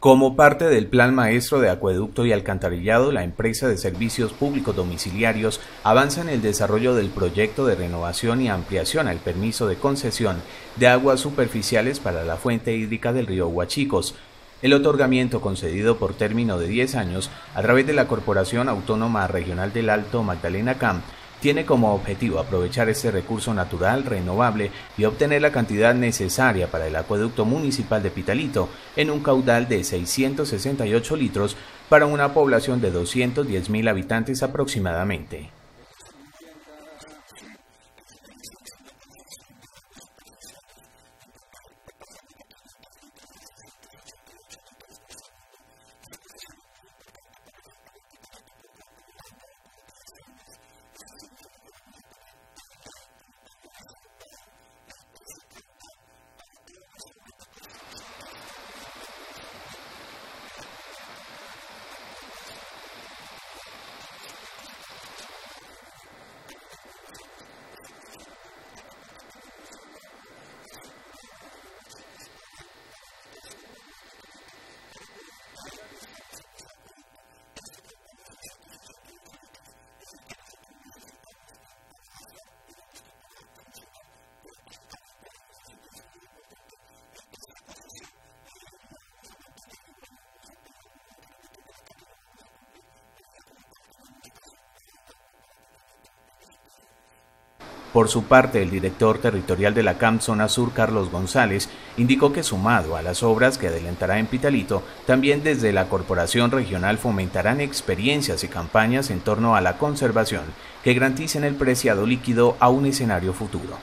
Como parte del Plan Maestro de Acueducto y Alcantarillado, la empresa de servicios públicos domiciliarios avanza en el desarrollo del proyecto de renovación y ampliación al permiso de concesión de aguas superficiales para la fuente hídrica del río Huachicos. El otorgamiento concedido por término de 10 años a través de la Corporación Autónoma Regional del Alto Magdalena Camp tiene como objetivo aprovechar este recurso natural renovable y obtener la cantidad necesaria para el acueducto municipal de Pitalito en un caudal de 668 litros para una población de 210 mil habitantes aproximadamente. Por su parte, el director territorial de la CAMP Zona Sur, Carlos González, indicó que sumado a las obras que adelantará en Pitalito, también desde la Corporación Regional fomentarán experiencias y campañas en torno a la conservación que garanticen el preciado líquido a un escenario futuro.